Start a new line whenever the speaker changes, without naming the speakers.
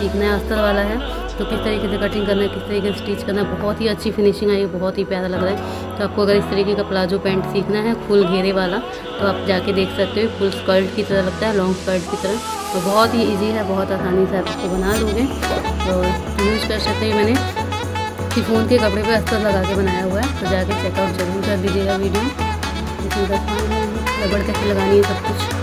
सीखना है अस्तर वाला है। तो किस तरीके से कटिंग करना है, किस तरीके से स्टिच करना है, बहुत ही अच्छी फिनिशिंग आई है बहुत ही प्यारा लग रहा है। तो आपको अगर इस तरीके का प्लाजो पैंट सीखना है, फुल घेरे वाला तो आप जाके देख सकते हो, फुल स्कर्ट की तरह लगता है लॉन्ग स्कर्ट की तरह। तो बहुत ही ईजी है, बहुत आसानी से आप इसको बना लोगे। तो यूज़ कर सकते हैं मैंने। सिफोन के कपड़े पे अस्तर लगा के बनाया हुआ है तो जाके चेकआउट ज़रूर कर दीजिएगा वीडियो इसमें रबड़ कैसे लगानी है सब कुछ।